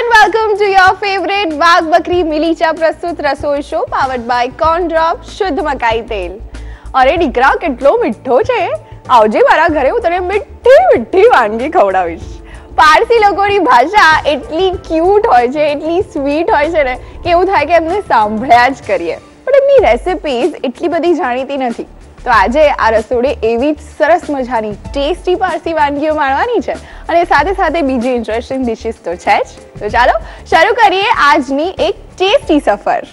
and welcome to your favorite વાઘ બકરી મિલીચા પ્રસ્તુત રસોઈ શો પાવર્ડ બાય કોર્નડ્રોપ શુદ્ધ મકાઈ તેલ અરે દીકરા કેટલો મીઠો છે આવજે મારા ઘરે હું તને મીઠી મીઠી વાનગી ખવડાવીશ પારસી લોકોની ભાષા એટલી ક્યુટ હોય છે એટલી સ્વીટ હોય છે ને કે એવું થાય કે એમને સાંભળ્યા જ કરીએ પણ એમની રેસિપીઝ એટલી બધી જાણીતી નથી તો આજે આ રસોડે એવી જ સરસ મજાની ટેસ્ટી પારસી વાનગીઓ માણવાની છે. અને સાથે સાથે બીજી ઇન્ટરેસ્ટિંગ ડિશિસ તો છે જ. તો ચાલો, શરૂ કરીએ આજની એક ટેસ્ટી સફર.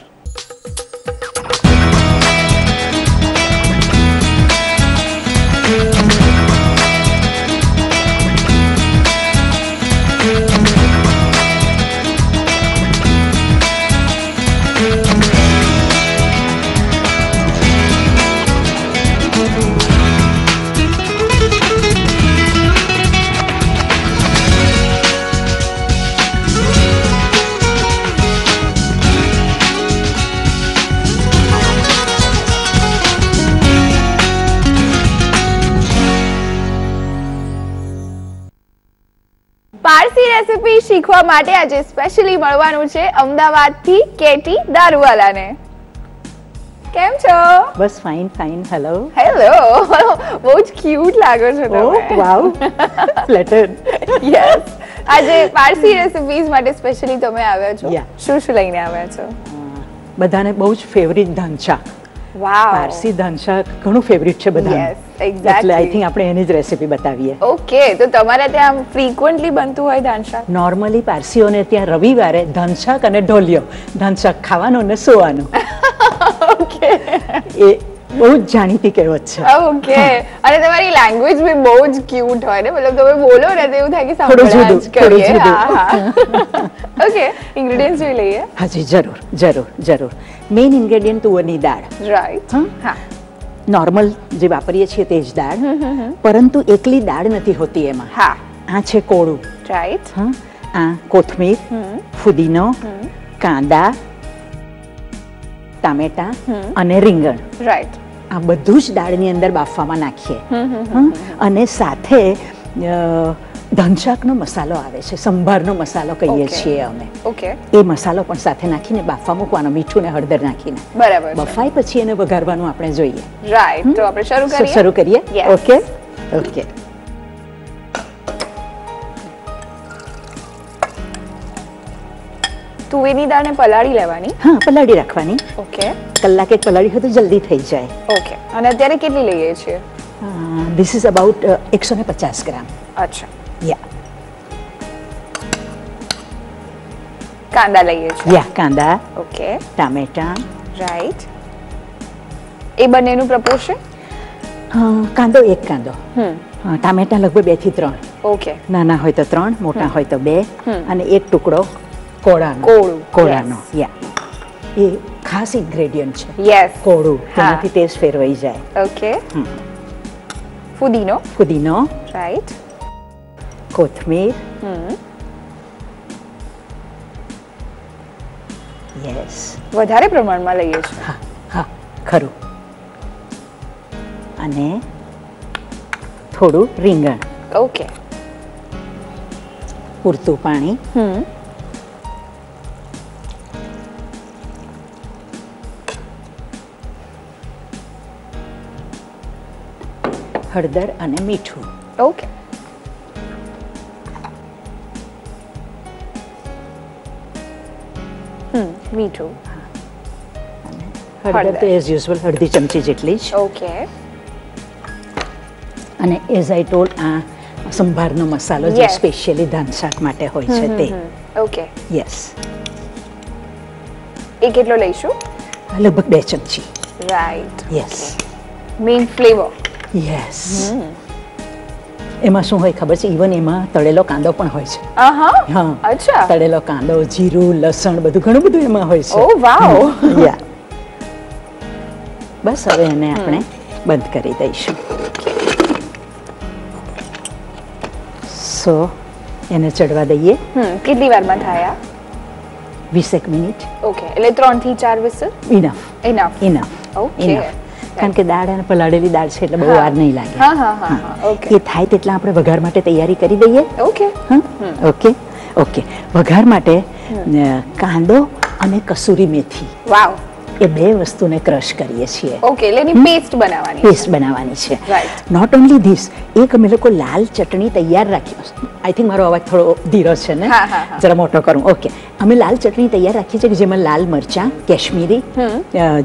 પારસી રેસીપી શીખવા માટે આજે સ્પેશિયલી મળવાનું છે અમદાવાદથી કેટી દારૂવાલાને. કેમ છો? બસ ફાઇન ફાઇન હેલો હેલો બહુ જ ક્યુટ લાગો છો તમે. વાવ ફ્લેટર્ડ યસ આજે પારસી રેસિપીઝ માટે સ્પેશિયલી તમે આવ્યા છો. શું શું લઈને આવ્યા છો? બધાને બહુ જ ફેવરિટ ધાનશાક વાવ પારસી ધાનશાક ઘણું ફેવરિટ છે બધા. એટલે આઈ થિંક આપણે એની જ રેસીપી બતાવીએ. ઓકે તો તમારે ત્યાં ફ્રીક્વન્ટલી બનતું હોય ધાનશાક? નોર્મલી પારસીઓને ત્યાં રવિવારે ધાનશાક અને ઢોલિયો. ધાનશાક ખાવાનું ને સોવાનું. ઓકે એ બહુ જ જાણીતી કહેવત છે. ઓકે અને તમારી લેંગ્વેજ બી બહુ જ ક્યુટ હોય ને? મતલબ તમે બોલો ને તો એવું થાય કે સાંભળવા જ કરીએ. ઓકે ઇન્ગ્રેડિયન્ટ્સ જોઈ લઈએ. હાજી જરૂર જરૂર જરૂર. મેઇન ઇન્ગ્રેડિયન્ટ તુવરની દાળ. રાઈટ હા. નોર્મલ જે વાપરીએ છીએ તે જ દાળ. પરંતુ એકલી દાળ નથી હોતી એમાં. હા. આ છે કોળું. રાઈટ હા. આ કોથમીર ફુદીનો કાંદા ટામેટા અને રીંગણ. રાઈટ આ બધું જ દાળની અંદર બાફવામાં નાખીએ. અને સાથે ધનશાકનો મસાલો આવે છે સંભારનો મસાલો કહીએ છીએ અમે. ઓકે. એ મસાલો પણ સાથે નાખીને બાફવા મૂકવાનો મીઠું ને હળદર નાખીને. બરાબર બફાય પછી એને વઘારવાનું આપણે જોઈએ. રાઈટ તો આપણે શરૂ કરીએ શરૂ કરીએ? ઓકે? ઓકે. તુવેરની દાળને પલાળી લેવાની. હા પલાળી રાખવાની. ઓકે. કલાક એક પલાળી હોય તો જલ્દી થઈ જાય. ઓકે. અને અત્યારે કેટલી લઈએ છીએ? ધીસ ઇઝ અબાઉટ એકસો ને પચાસ ગ્રામ. અચ્છા. યા કાંદા લઈએ છીએ યા કાંદા ઓકે ટામેટા રાઈટ એ બંનેનું પ્રપોર્શન હા, કાંદો એક કાંદો હમ હા, ટામેટા લગભગ બેથી ત્રણ ઓકે નાના હોય તો ત્રણ મોટા હોય તો બે અને એક ટુકડો કોળાનો કોળું, કોળાનો યા એ ખાસ ઇન્ગ્રેડિયન્ટ છે યસ કોળું હા. તેનાથી ટેસ્ટ ફેરવાઈ જાય ઓકે ફુદીનો ફુદીનો રાઈટ કોથમીર હમ યસ વધારે પ્રમાણમાં લઈએ છીએ. હા હા ખરું. અને થોડું રીંગણ. ઓકે. પૂરતું પાણી. હમ. હળદર અને મીઠું. ઓકે. મીઠું હળદર. તો એઝ યુઝ્યુઅલ અડધી ચમચી જેટલી જ ઓકે અને એઝ આઈ ટોલ આ સંભારનો મસાલો જે સ્પેશિયલી ધાન શાક માટે હોય છે તે ઓકે યસ એ કેટલો લઈશું લગભગ બે ચમચી right yes main flavour yes એમાં શું હોય ખબર છે? ઇવન એમાં તળેલો કાંદો પણ હોય છે. હા. અચ્છા. તળેલો કાંદો જીરું લસણ બધું ઘણું બધું એમાં હોય છે. ઓ વાવ યા બસ હવે એને આપણે બંધ કરી દઈશું. સો એને ચડવા દઈએ. કેટલી વારમાં થાય વીસેક મિનિટ. ઓકે એટલે ત્રણથી ચાર whistle enough enough enough okay enough કારણ કે દાળ અને પલાળેલી દાળ છે એટલે બહુ વાર નહીં લાગે. એ થાય તેટલા આપણે વઘાર માટે તૈયારી કરી દઈએ. ઓકે ઓકે ઓકે વઘાર માટે કાંદો અને કસૂરી મેથી. વાવ એ બે વસ્તુને ક્રશ કરીએ છીએ. ઓકે એટલે એની પેસ્ટ બનાવવાની પેસ્ટ બનાવવાની છે. નોટ ઓનલી ધીસ એક અમે લોકો લાલ ચટણી તૈયાર રાખી. આઈ થિંક મારો અવાજ થોડો ધીરો છે ને. જરા મોટો કરું. ઓકે અમે લાલ ચટણી તૈયાર રાખીએ છીએ કે જેમાં લાલ મરચાં કેશ્મીરી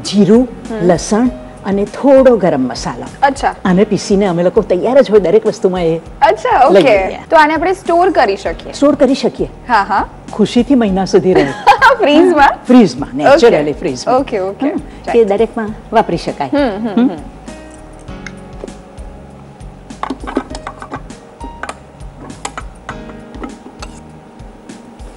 જીરું લસણ અને થોડો ગરમ મસાલો. અચ્છા. આને પીસીને અમે લોકો તૈયાર જ હોય દરેક વસ્તુમાં એ અચ્છા ઓકે. તો આને આપણે સ્ટોર કરી શકીએ. સ્ટોર કરી શકીએ. હા હા. ખુશીથી મહિના સુધી રહે. ફ્રીઝમાં? ફ્રીઝમાં નેચરલી ફ્રીઝમાં. Okay okay. કે દરેકમાં વાપરી શકાય.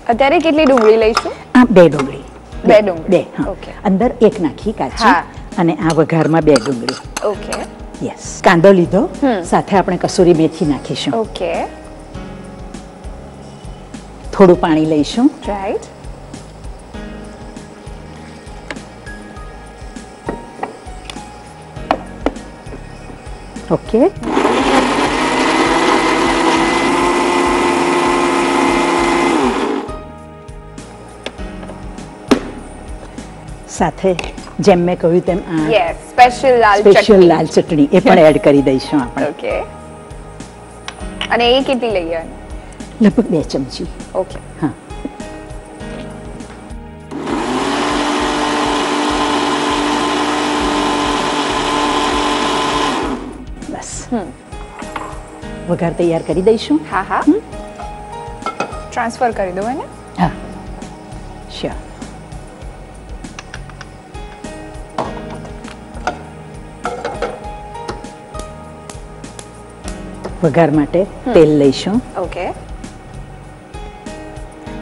અત્યારે કેટલી ડુંગળી લઈશું? આ બે ડુંગળી. બે ડુંગળી. બે Okay. અંદર એક નાખી કાચી. હા. અને આ વઘારમાં બે ડુંગળી. ઓકે. યસ કાંદો લીધો. સાથે આપણે કસૂરી મેથી નાખીશું. ઓકે. થોડું પાણી લઈશું. Right okay. સાથે જેમ મેં કહ્યું તેમ આ સ્પેશિયલ લાલ સ્પેશિયલ લાલ ચટણી એ પણ એડ કરી દઈશું આપણે. ઓકે અને એ કેટલી લઈએ લગભગ બે ચમચી. ઓકે હા. બસ. વઘાર તૈયાર કરી દઈશું. હા હા. ટ્રાન્સફર કરી દો એને. હા. શ્યોર વઘાર માટે તેલ લઈશું. ઓકે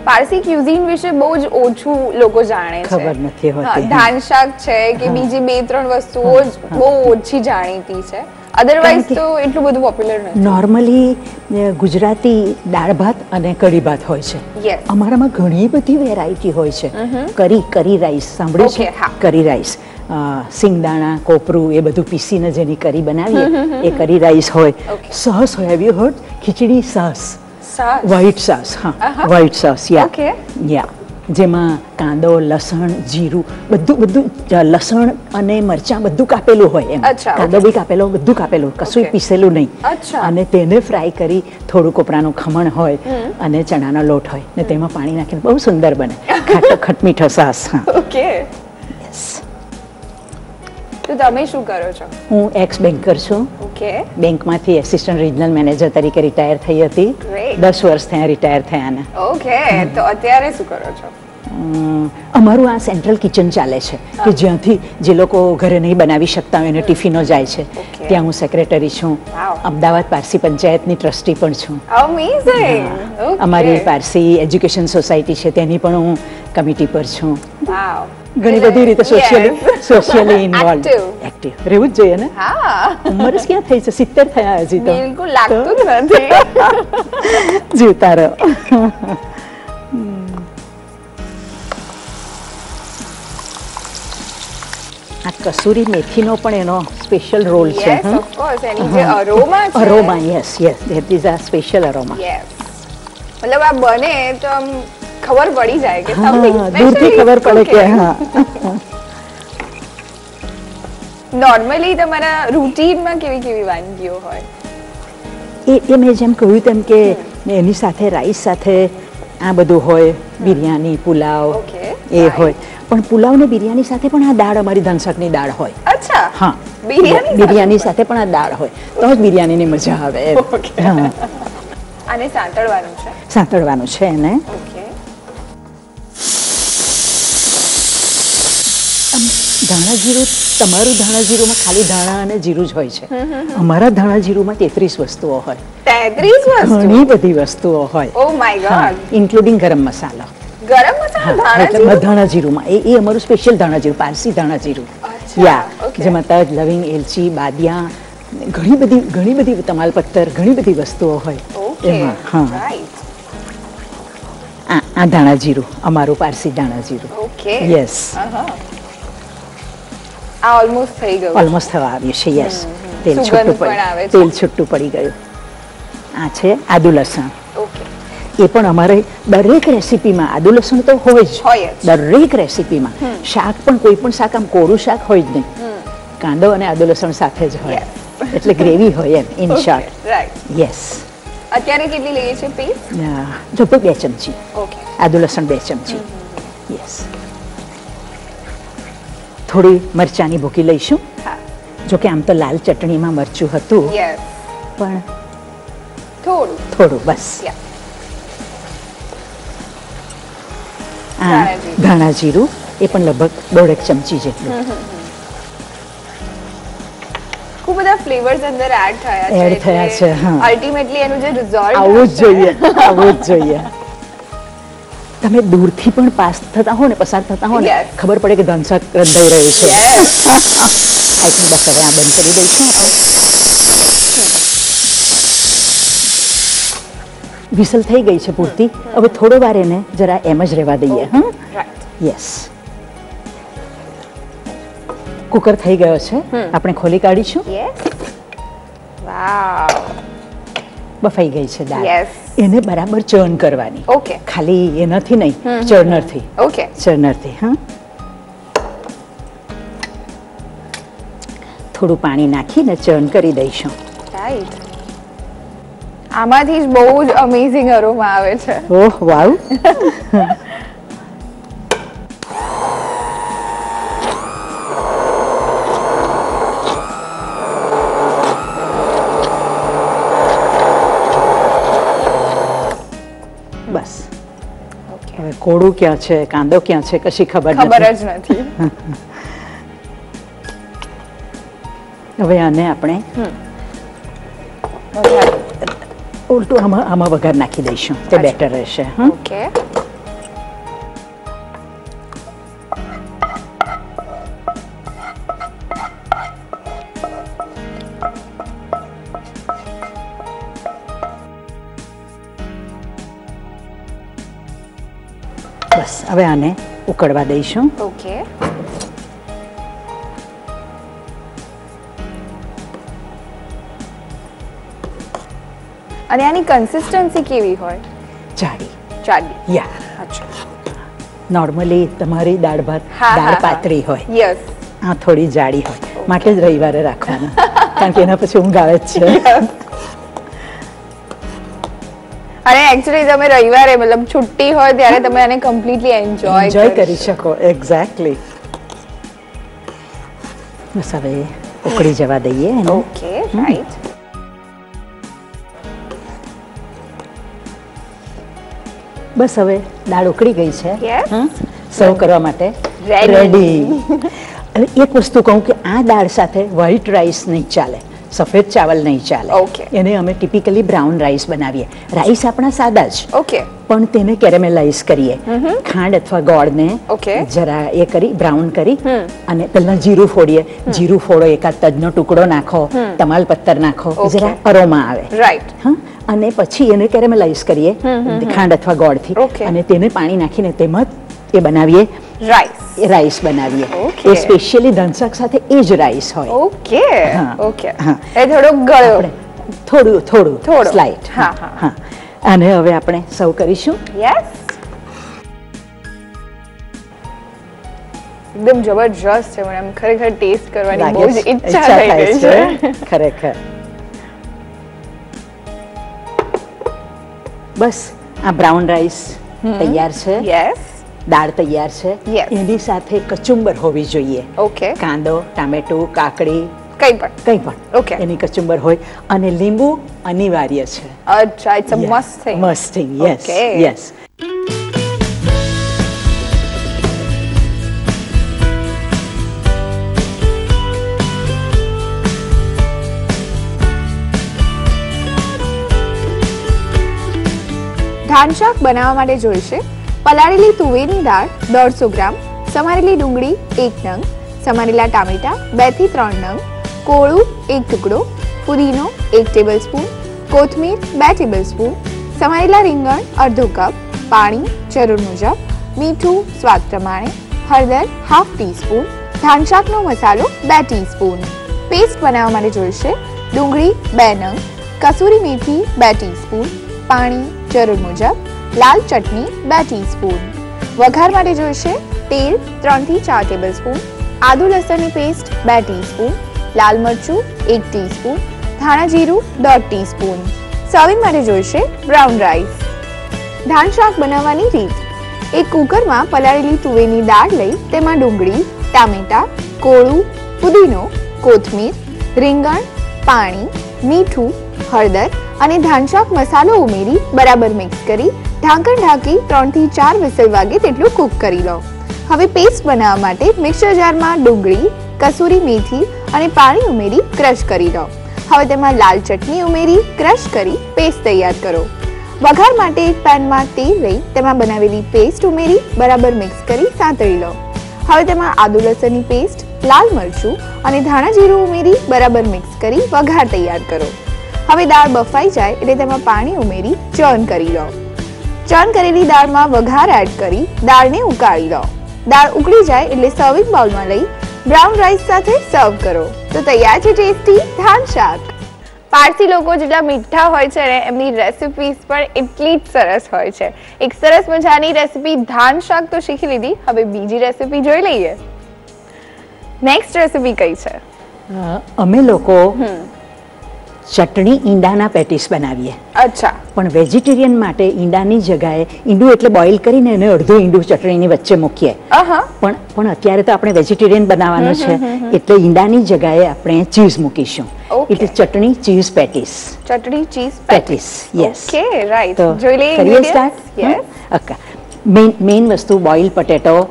પારસી ક્યુઝિન વિશે બહુ જ ઓછું લોકો જાણે છે. ખબર નથી હોતી. ધાન શાક છે કે બીજી બે ત્રણ વસ્તુઓ બહુ ઓછી જાણીતી છે. અધરવાઇઝ તો એટલું બધું પોપ્યુલર નથી. નોર્મલી ગુજરાતી દાળ ભાત અને કઢી ભાત હોય છે. અમારામાં ઘણી બધી વેરાયટી હોય છે. કરી કરી રાઈસ સાંભળ્યું છે. કરી રાઈસ સિંગદાણા કોપરું એ બધું પીસીને જેની કરી બનાવીએ એ કરી રાઈસ હોય. સહસ હોય have you heard khichdi sauce sauce white sauce હા. White sauce yeah. યા જેમાં કાંદો લસણ જીરું બધું બધું લસણ અને મરચાં બધું કાપેલું હોય એમ. કાંદો બી કાપેલો બધું કાપેલું કશું પીસેલું નહીં. અને તેને ફ્રાય કરી થોડું કોપરાનું ખમણ હોય અને ચણાનો લોટ હોય. ને તેમાં પાણી નાખીને બહુ સુંદર બને. ખાટો ખટમીઠો સાસ હા. ઓકે. તો તમે શું કરો છો? હું એક્સ બેન્કર છું. ઓકે. બેંકમાંથી એસિસ્ટન્ટ રિજનલ મેનેજર તરીકે રિટાયર થઈ હતી. દસ વર્ષ થયા રિટાયર થયાને ઓકે તો અત્યારે શું કરો છો? અમારું આ સેન્ટ્રલ કિચન ચાલે છે કે જ્યાંથી જે લોકો ઘરે નહીં બનાવી શકતા હોય એને ટિફિનો જાય છે. ત્યાં હું સેક્રેટરી છું. અમદાવાદ પારસી પંચાયતની ટ્રસ્ટી પણ છું. અમારી પારસી એજ્યુકેશન સોસાયટી છે તેની પણ હું કમિટી પર છું. વાવ ઘણી બધી રીતે સોશિયલી સોશિયલી ઇન્વોલ્વ. એક્ટિવ રહેવું જ જોઈએ ને? હા. ઉંમર જ ક્યાં થઈ છે? સિત્તેર થયા હજી તો. બિલકુલ લાગતું નથી. જીવતા રહો. આ કસૂરી મેથીનો પણ એનો સ્પેશિયલ રોલ છે યસ ઓફ કોર્સ એની જે અરોમા છે. Aroma yes yes that is આ સ્પેશિયલ અરોમા યસ મતલબ આ બને તો આમ ખબર પડી જાય કે દૂરથી ખબર પડે કે હા. નોર્મલી તમારા રૂટીનમાં કેવી કેવી વાનગીઓ હોય? એ એ મેં જેમ કહ્યું તેમ કે એની સાથે રાઈસ સાથે આ બધું હોય બિરયાની પુલાવ એ હોય. પણ પુલાવ ને બિરયાની સાથે પણ આ દાળ અમારી ધનસકની દાળ હોય. અચ્છા હા. બિરયાની સાથે? બિરયાની સાથે પણ આ દાળ હોય. તો જ બિરયાનીની મજા આવે. હા. આને સાંતળવાનું છે? સાંતળવાનું છે એને. ઓકે. ધાણા જીરું તમારું ધાણા જીરુંમાં ખાલી ધાણા અને જીરું જ હોય છે. અમારા ધાણા જીરુંમાં તેત્રીસ વસ્તુઓ હોય. તેત્રીસ ઘણી બધી વસ્તુઓ હોય. ઓ માય ગોડ ઇન્ક્લુડિંગ ગરમ મસાલો. ગરમ મસાલા? ધાણા જીરુંમાં. એ એ અમારું સ્પેશિયલ ધાણા જીરું પારસી ધાણા જીરું. યા જેમાં તજ લવિંગ એલચી બાદિયા ઘણી બધી ઘણી બધી તમાલપત્તર ઘણી બધી વસ્તુઓ હોય. એમાં હા. આ આ ધાણા જીરું અમારું પારસી ધાણા જીરું. ઓકે યસ આ ઓલમોસ્ટ થઈ ગયું. ઓલમોસ્ટ થવા આવ્યું છે યસ તેલ છૂટું પણ પડી તેલ છૂટું પડી ગયું. આ છે આદુ લસણ. એ પણ અમારે દરેક રેસીપીમાં આદુ લસણ તો હોય જ. દરેક રેસીપીમાં. શાક પણ કોઈ પણ શાક આમ કોરું શાક હોય જ નહીં. કાંદો અને આદુ લસણ સાથે જ હોય. એટલે ગ્રેવી હોય એમ ઇન શોર્ટ યસ અત્યારે કેટલી લઈએ છે પેસ્ટ લગભગ બે ચમચી. આદુ લસણ બે ચમચી. યસ થોડી મરચાની ભૂકી લઈશું. હા. જો કે આમ તો લાલ ચટણીમાં મરચું હતું. પણ થોડું. થોડું બસ. આ ધાણા જીરું. એ પણ લગભગ દોઢેક ચમચી જેટલું. ખૂબ બધા ફ્લેવર્સ અંદર એડ થયા છે એડ થયા છે, હા. અલ્ટિમેટલી એનું જે રિઝોલ્ટ આવું જ જોઈએ આવું જ જોઈએ. તમે દૂરથી પણ પાસ થતા હો ને પસાર થતા હો ને ખબર પડે કે ધનસક રંધાઈ રહ્યું છે. આઈ થિંક બસ હવે આ બંધ કરી દઈશું આપણે. વિસલ થઈ ગઈ છે પૂરતી. હવે થોડો વાર એને જરા એમ જ રહેવા દઈએ હા? યસ કુકર થઈ ગયો છે. આપણે ખોલી કાઢીશું. વાવ બફાઈ ગઈ છે દાળ. એને બરાબર ચર્ન કરવાની. ઓકે ખાલી એનાથી નહીં ચર્નરથી ઓકે ચર્નરથી હા. થોડું પાણી નાખીને ચર્ન કરી દઈશું. રાઈટ આમાંથી જ બહુ જ અમેઝિંગ અરોમા આવે છે. ઓહ વાવ. કોળું ક્યાં છે કાંદો ક્યાં છે કશી ખબર ખબર જ નથી. હવે આને આપણે ઉલટું આમાં આમાં વઘાર નાખી દઈશું. તે બેટર રહેશે ઓકે. હવે આને ઉકળવા દઈશું. ઓકે. અને આની કન્સિસ્ટન્સી કેવી હોય? જાડી. જાડી. યા. અચ્છા. નોર્મલી તમારી દાળ ભાત દાળ પાતળી હોય. યસ આ થોડી જાડી હોય. માટે જ રવિવારે રાખવાનું. કારણ કે એના પછી ઊંઘ આવે જ છે. અને એક્ચ્યુઅલી તમે રવિવારે મતલબ છુટ્ટી હોય ત્યારે તમે આને કમ્પ્લીટલી એન્જોય એન્જોય કરી શકો. એક્ઝેક્ટલી બસ હવે ઉકળી જવા દઈએ ઓકે રાઈટ બસ હવે દાળ ઉકળી ગઈ છે. સર્વ કરવા માટે. રેડી એક વસ્તુ કહું કે આ દાળ સાથે વ્હાઈટ રાઈસ નહીં ચાલે. સફેદ ચાવલ નહીં ચાલે. એને અમે ટિપિકલી બ્રાઉન રાઈસ બનાવીએ. રાઈસ આપણા સાદા જ. ઓકે પણ તેને કેરેમેલાઇઝ કરીએ. ખાંડ અથવા ગોળને. જરા એ કરી બ્રાઉન કરી અને પહેલા જીરું ફોડીએ. જીરું ફોડો એકાદ તજનો ટુકડો નાખો તમાલ પત્તર નાખો જરા અરોમા આવે. રાઈટ હા? અને પછી એને કેરેમેલાઇઝ કરીએ. ખાંડ અથવા ગોળથી. અને તેને પાણી નાખીને તેમાં એ બનાવીએ. રાઈસ રાઈસ બનાવીએ. એ સ્પેશિયલી ધનશાક સાથે એ જ રાઈસ હોય. Okay okay. એ થોડો ગળ્યો. થોડું થોડું થોડું. સ્લાઇટ હા, હા. હા. અને હવે આપણે સર્વ કરીશું. યસ એકદમ જબરજસ્ત છે મને આમ ખરેખર ટેસ્ટ કરવાની બહુ જ? ઈચ્છા થઈ ગઈ છે. ખરેખર. બસ આ બ્રાઉન રાઈસ તૈયાર છે. યસ દાળ તૈયાર છે. એની સાથે કચુંબર હોવી જોઈએ. ઓકે કાંદો ટામેટું કાકડી. કઈ પણ. કંઈ પણ. ઓકે એની કચુંબર હોય. અને લીંબુ અનિવાર્ય છે. અચ્છા ઇટ્સ અ મસ્ત thing must thing yes yes ધાન શાક બનાવવા માટે જોઈશે. પલાળેલી તુવેરની દાળ દોઢસો ગ્રામ, સમારેલી ડુંગળી એક નંગ, સમારેલા ટામેટા બેથી ત્રણ નંગ, કોળું એક ટુકડો, પુદીનો એક ટેબલ સ્પૂન કોથમીર બે ટેબલ સ્પૂન સમારેલા રીંગણ અડધો કપ, પાણી જરૂર મુજબ મીઠું સ્વાદ પ્રમાણે, હળદર હાફ ટીસ્પૂન, ધાનશાકનો મસાલો બે ટીસ્પૂન. પેસ્ટ બનાવવા માટે જોઈશે ડુંગળી બે નંગ, કસૂરી મેથી બે ટીસ્પૂન, પાણી જરૂર મુજબ લાલ ચટણી બે ટીસ્પૂન. વઘાર માટે જોઈશે તેલ ત્રણથી ચાર ટેબલ સ્પૂન આદુ લસણની પેસ્ટ બે ટીસ્પૂન. લાલ મરચું એક ટીસ્પૂન. ધાણા જીરું દોઢ ટીસ્પૂન. સર્વિંગ માટે જોઈશે બ્રાઉન રાઈસ. ધાન શાક બનાવવાની રીત. એક કુકરમાં પલાળેલી તુવેરની દાળ લઈ તેમાં ડુંગળી, ટામેટા, કોળું, પુદીનો, કોથમીર, રીંગણ, પાણી, મીઠું, હળદર અને ધાનશાક મસાલો ઉમેરી બરાબર મિક્સ કરી ઢાંકણ ઢાંકી ત્રણથી ચાર વિસલ વાગે તેટલું કૂક કરી લો. હવે પેસ્ટ બનાવવા માટે મિક્સર જારમાં ડુંગળી, કસૂરી મેથી અને પાણી ઉમેરી ક્રશ કરી લો. હવે તેમાં લાલ ચટણી ઉમેરી ક્રશ કરી પેસ્ટ તૈયાર કરો. વઘાર માટે એક પેનમાં તેલ લઈ તેમાં બનાવેલી પેસ્ટ ઉમેરી બરાબર મિક્સ કરી સાંતળી લો. હવે તેમાં આદુ લસણની પેસ્ટ લાલ મરચું અને ધાણા જીરું ઉમેરી બરાબર મિક્સ કરી વઘાર તૈયાર કરો. હવે દાળ બફાઈ જાય એટલે તેમાં પાણી ઉમેરી ચર્ન કરી લો. ચર્ન કરેલી દાળમાં વઘાર એડ કરી દાળને ઉકાળી લો. દાળ ઉકળી જાય એટલે સર્વિંગ બાઉલમાં લઈ બ્રાઉન રાઈસ સાથે સર્વ કરો. તો તૈયાર છે ટેસ્ટી ધાન શાક. પારસી લોકો જેટલા મીઠા હોય છે ને એમની રેસિપીઝ પણ એટલી જ સરસ હોય છે. એક સરસ મજાની રેસિપી ધાન શાક તો શીખી લીધી હવે બીજી રેસિપી જોઈ લઈએ. નેક્સ્ટ રેસિપી કઈ છે? અમે લોકો ચટણી ઈંડાના પેટીસ બનાવીએ. અચ્છા. પણ વેજીટેરિયન માટે ઈંડાની જગાએ ઈંડું એટલે બોઇલ કરીને એને અડધું ઈંડું ચટણીની વચ્ચે મૂકીએ. પણ પણ અત્યારે તો આપણે વેજીટેરિયન બનાવવાનું છે એટલે ઈંડાની જગાએ આપણે ચીઝ મૂકીશું. એટલે ચટણી ચીઝ પેટીસ. ચટણી cheese patties yes okay right જોઈ લઈએ કરીએ સ્ટાર્ટ. ઓકે મેઇન મેઇન વસ્તુ બોઇલ પટેટો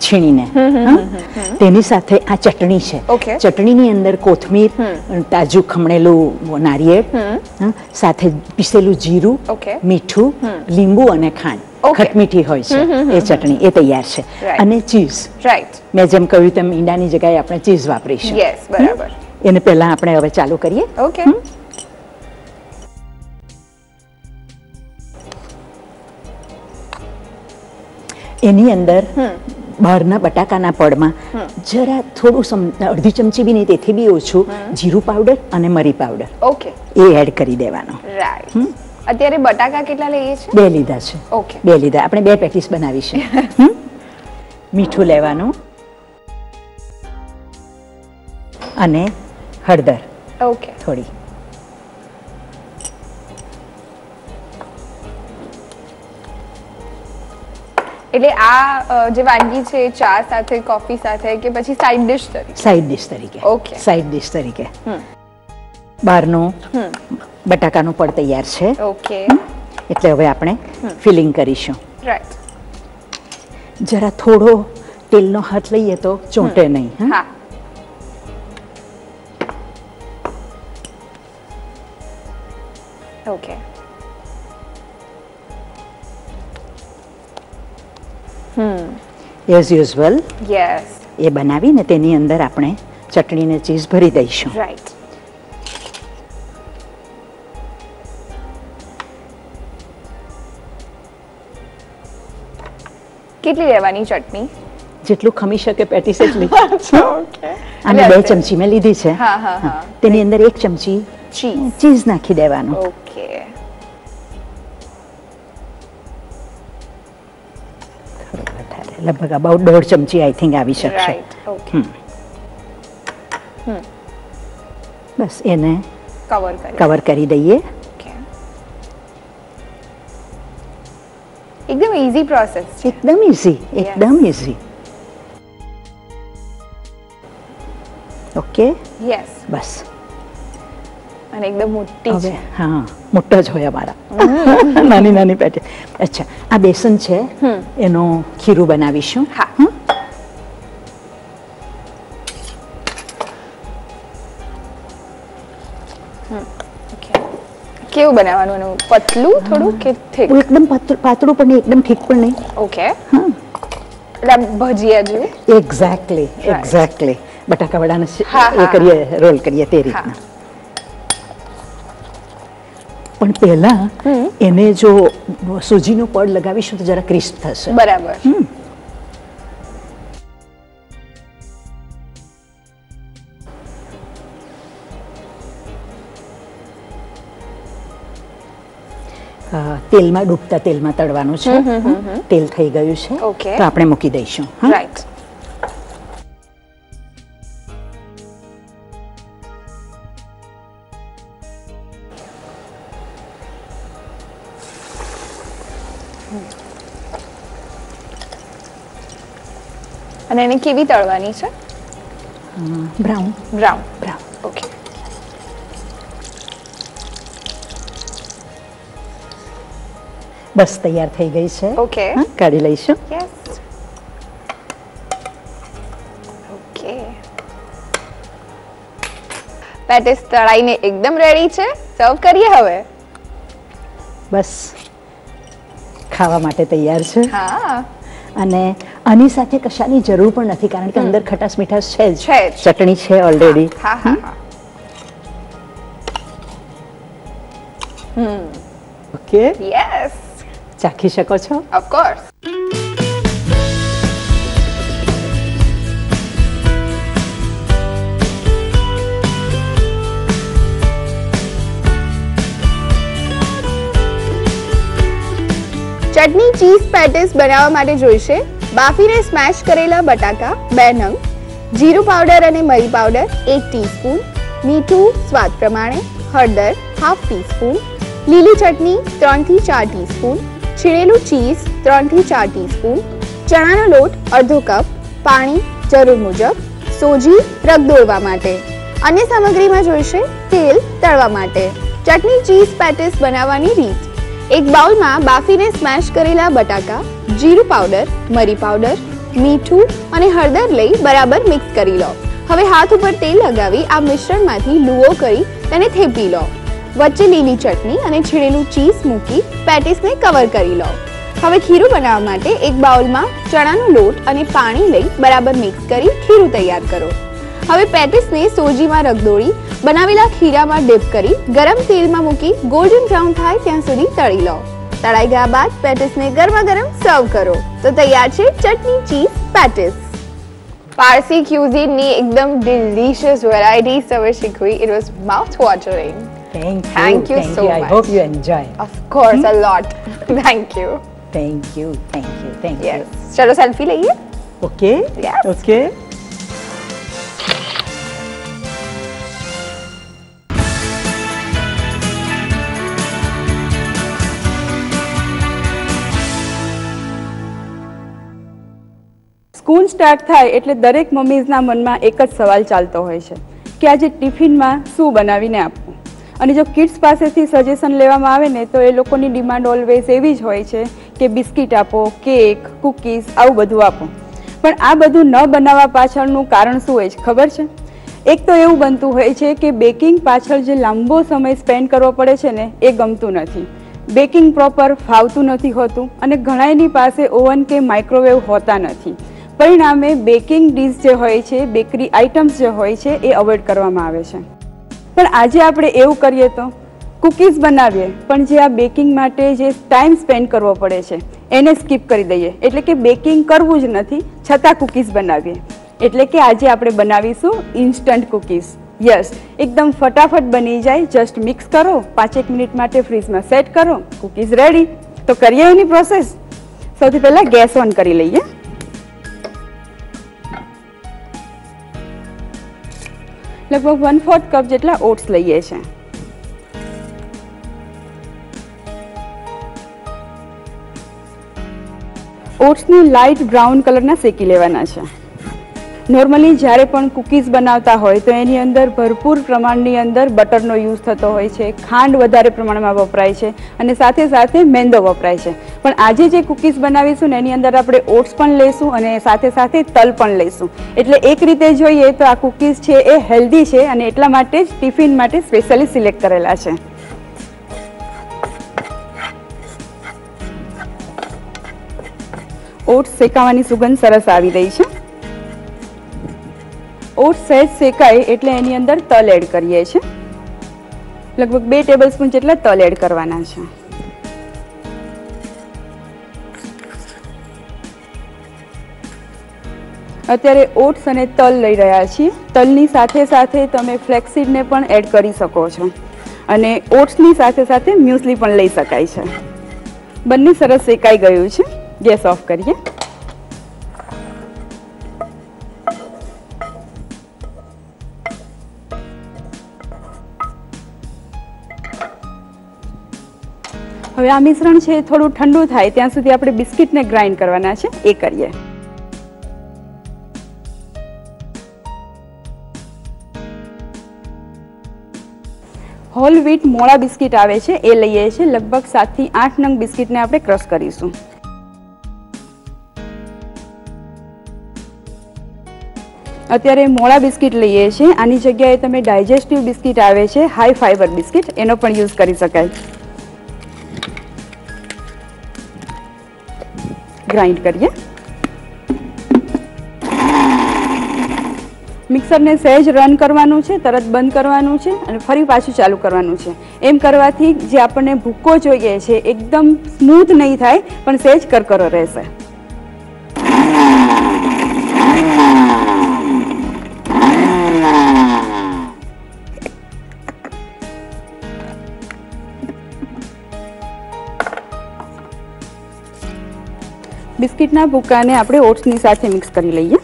છીણીને. તેની સાથે આ ચટણી છે. ચટણીની અંદર કોથમીર તાજું ખમણેલું નારિયેળ સાથે પીસેલું જીરું મીઠું લીંબુ અને ખાંડ. ખટમીઠી હોય છે. એ ચટણી એ તૈયાર છે. અને ચીઝ. રાઈટ મેં જેમ કહ્યું તેમ ઈંડાની જગ્યાએ આપણે ચીઝ વાપરીશું. બરાબર. એને પહેલા આપણે હવે ચાલુ કરીએ. ઓકે એની અંદર બહારના બટાકાના પડમાં જરા થોડું સમ- અડધી ચમચી બી નહીં તેથી બી ઓછું જીરું પાવડર અને મરી પાવડર. ઓકે. એ એડ કરી દેવાનો. અત્યારે બટાકા કેટલા લઈએ છે? બે લીધા છે. ઓકે. બે લીધા. આપણે બે પેટીસ બનાવીશું. હમ? મીઠું લેવાનું અને હળદર. ઓકે. થોડી. એટલે આ જે વાનગી છે ચા સાથે કોફી સાથે કે પછી સાઈડ ડિશ તરીકે? સાઈડ ડિશ તરીકે. ઓકે સાઈડ ડિશ તરીકે. બહારનો બટાકાનું પડ તૈયાર છે. ઓકે એટલે હવે આપણે ફિલિંગ કરીશું. રાઈટ જરા થોડો તેલનો હાથ લઈએ તો ચોંટે નહીં હા. ઓકે એઝ યુઝવલ યસ એ બનાવીને તેની અંદર આપણે ચટણીને ચીઝ ભરી દઈશું. રાઈટ કેટલી લેવાની ચટણી? જેટલું ખમી શકે પેટીસ એટલી અને બે ચમચી મેં લીધી છે. હા, હા, હા. હા. તેની અંદર એક ચમચી ચીઝ ચીઝ નાખી દેવાનું. ઓકે લગભગ about દોઢ ચમચી આઈ થિંક આવી શકશે. રાઈટ ઓકે બસ એને કવર કરી. કવર કરી દઈએ. ઓકે એકદમ ઈઝી પ્રોસેસ છે. એકદમ ઇઝી એકદમ ઇઝી ઓકે યસ બસ. અને એકદમ મોટી છે. હા મોટા જ હોય અમારા. નાની નાની પેટી. અચ્છા આ બેસન છે. એનું ખીરું બનાવીશું. હા. કેવું બનાવવાનું એનું? પતલું થોડું કે થીક એકદમ પાતળું પણ નહીં એકદમ ઠીક પણ નહીં. ઓકે. એટલે આમ ભજીયા જેવું? એક્ઝેક્ટલી એક્ઝેક્ટલી બટાકા વડાને હા, એ કરીએ રોલ કરીએ તે રીતના. પણ પહેલા એને જો સૂજીનો પડ લગાવીશું તો જરા ક્રિસ્પ થશે. બરાબર. તેલમાં ડૂબતા તેલમાં તળવાનું છે. તેલ થઈ ગયું છે. તો આપણે મૂકી દઈશું. રાઈટ અને એને કેવી તળવાની છે? બ્રાઉન. બ્રાઉન. બ્રાઉન. ઓકે. બસ તૈયાર થઈ ગઈ છે. ઓકે. કાઢી લઈશું. Yes okay. પેટીસ તળાઈને એકદમ રેડી છે. સર્વ કરીએ હવે? બસ. ખાવા માટે તૈયાર છે. હા. અને આની સાથે કશાની જરૂર પણ નથી કારણ કે અંદર ખટાશ મીઠાશ છે જ. ચટણી છે ઓલરેડી હા હા હા ઓકે યસ ચાખી શકો છો? ઓફ ચટણી, ચીઝ, પેટીસ બનાવવા માટે જોઈશે. બાફીને સ્મેશ કરેલા બટાકા, બે નંગ, જીરું પાવડર અને મરી પાવડર, એક ટીસ્પૂન, મીઠું, સ્વાદ પ્રમાણે, હળદર, હાફ ટીસ્પૂન, લીલી ચટણી, ત્રણથી ચાર ટીસ્પૂન, છીણેલું ચીઝ, ત્રણથી ચાર ટીસ્પૂન, ચણાનો લોટ, અડધો કપ, પાણી, જરૂર મુજબ, સોજી રગદોળવા માટે. અન્ય સામગ્રીમાં જોઈશે તેલ તળવા માટે. ચટણી, ચીઝ, પેટીસ બનાવવાની રીત. એક બાઉલમાં બાફીને સ્મેશ કરેલા બટાકા, જીરું પાવડર મરી પાવડર મીઠું અને હળદર લઈ બરાબર મિક્સ કરી લો. હવે હાથ ઉપર તેલ લગાવી આ મિશ્રણમાંથી લુઓ કરી તેને થેપી લો. વચ્ચે લીલી ચટણી અને છીણેલું ચીઝ મૂકી પેટીસને કવર કરી લો. હવે ખીરું બનાવવા માટે એક બાઉલમાં ચણાનો લોટ અને પાણી લઈ બરાબર મિક્સ કરી ખીરું તૈયાર કરો. હવે પેટીસને સોજીમાં રગદોળી બનાવેલા ખીરામાં ડીપ કરી ગરમ તેલમાં મૂકી ગોલ્ડન બ્રાઉન થાય ત્યાં સુધી તળી લો. તળાઈ ગયા બાદ પેટીસને ગરમા ગરમ સર્વ કરો. તો તૈયાર છે ચટણી ચીઝ પેટીસ. પારસી ક્યુઝીનની એકદમ ડિલિશિયસ વેરાયટીઝ સવર શીખવી. It was mouth watering thank you so much I. Hope you enjoy of course a lot thank you thank you thank you thank you ચલો સેલ્ફી લઈએ ઓકે. ઓકે સ્કૂલ સ્ટાર્ટ થાય એટલે દરેક મમ્મીઝના મનમાં એક જ સવાલ ચાલતો હોય છે કે આજે ટિફિનમાં શું બનાવીને આપવું? અને જો કિડ્સ પાસેથી સજેશન લેવામાં આવે ને, તો એ લોકોની ડિમાન્ડ ઓલવેઝ એવી જ હોય છે કે બિસ્કિટ આપો, કેક, કૂકીઝ, આવું બધું આપો. પણ આ બધું ન બનાવવા પાછળનું કારણ શું હોય છે? ખબર છે? એક તો એવું બનતું હોય છે કે બેકિંગ પાછળ જે લાંબો સમય સ્પેન્ડ કરવો પડે છે ને, એ ગમતું નથી. બેકિંગ પ્રોપર ફાવતું નથી હોતું અને ઘણાયની પાસે ઓવન કે માઇક્રોવેવ હોતા નથી. પરિણામે બેકિંગ ડીશ જે હોય છે, બેકરી આઇટમ્સ જે હોય છે, એ અવોઇડ કરવામાં આવે છે. પણ આજે આપણે એવું કરીએ તો કૂકીઝ બનાવીએ, પણ જે આ બેકિંગ માટે જે ટાઈમ સ્પેન્ડ કરવો પડે છે, એને સ્કીપ કરી દઈએ. એટલે કે બેકિંગ કરવું જ નથી, છતાં કૂકીઝ બનાવીએ. એટલે કે આજે આપણે બનાવીશું ઇન્સ્ટન્ટ કૂકીઝ. યસ, એકદમ ફટાફટ બની જાય, જસ્ટ મિક્સ કરો, પાંચેક મિનિટ માટે ફ્રીજમાં સેટ કરો, કૂકીઝ રેડી. તો કરીએ એની પ્રોસેસ. સૌથી પહેલાં ગેસ ઓન કરી લઈએ. લગભગ વન ફોર્થ કપ જેટલા ઓટ્સ લઈએ છે. ઓટ્સને લાઇટ બ્રાઉન કલરના શેકી લેવાના છે. નોર્મલી જ્યારે પણ કૂકીઝ બનાવતા હોય તો એની અંદર ભરપૂર પ્રમાણની અંદર બટરનો યુઝ થતો હોય છે, ખાંડ વધારે પ્રમાણમાં વપરાય છે અને સાથે સાથે મેંદો વપરાય છે. પણ આજે જે કૂકીઝ બનાવીશું ને એની અંદર આપણે ઓટ્સ પણ લઈશું અને સાથે સાથે તલ પણ લઈશું. એટલે એક રીતે જોઈએ તો આ કૂકીઝ છે એ હેલ્ધી છે અને એટલા માટે જ ટિફિન માટે સ્પેશિયલી સિલેક્ટ કરેલા છે. ઓટ્સ શેકાવાની સુગંધ સરસ આવી રહી છે. ઓટ્સ સહેજ શેકાય એટલે એની અંદર તલ એડ કરીએ છીએ. લગભગ બે ટેબલ સ્પૂન જેટલા તલ એડ કરવાના છે. અત્યારે ઓટ્સ અને તલ લઈ રહ્યા છીએ. તલની સાથે સાથે તમે ફ્લેક્સીડને પણ એડ કરી શકો છો. અને ઓટ્સની સાથે સાથે મ્યુસલી પણ લઈ શકાય છે. બંને સરસ શેકાઈ ગયું છે. ગેસ ઓફ કરીએ. હવે આ મિશ્રણ છે થોડું ઠંડુ થાય, ત્યાં સુધી આપણે બિસ્કિટને ગ્રાઇન્ડ કરવાના છે. એ કરીએ. હોલ વ્હીટ મોળા બિસ્કિટ આવે છે, એ લઈએ છીએ. લગભગ સાતથી આઠ નંગ બિસ્કિટને આપણે ક્રશ કરીશું. અત્યારે મોળા બિસ્કિટ લઈએ છીએ. આની જગ્યાએ તમે ડાયજેસ્ટિવ બિસ્કિટ આવે છે, હાઈ ફાઈબર બિસ્કિટ, એનો પણ યુઝ કરી શકાય. ગ્રાઇન્ડ કરીએ. મિક્સરને સહેજ રન કરવાનું છે, તરત બંધ કરવાનું છે અને ફરી પાછું ચાલુ કરવાનું છે. એમ કરવાથી જે આપણને ભૂકો જોઈએ છે, એકદમ સ્મૂથ નહીં થાય, પણ સહેજ કરકરો રહેશે. બિસ્કિટના ભૂકાને આપણે ઓટ્સની સાથે મિક્સ કરી લઈએ.